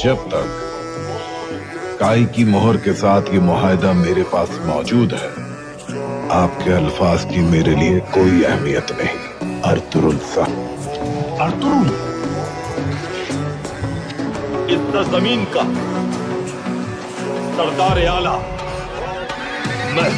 जब तक काई की मोहर के साथ ये मुहिदा मेरे पास मौजूद है, आपके अल्फाज की मेरे लिए कोई अहमियत नहीं। अर्तुरुल साहब अर्तुरुल? इतना ज़मीन का सरदार आला। मैं